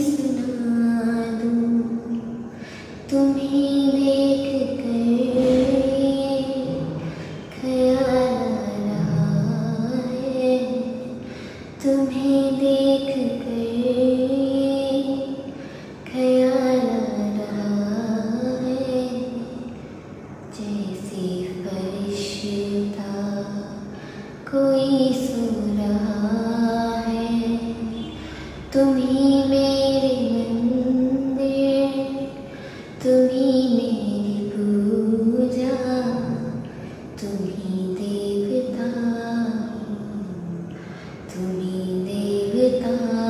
सुना तुम्हें देख कर ख्याल रहा तुम्हें देख ख्याल रहा है। जैसे कोई सो रहा तुम्ही मेरे मंदिर तुम्ही मेरी पूजा तुम्ही देवता तुम्ही देवता।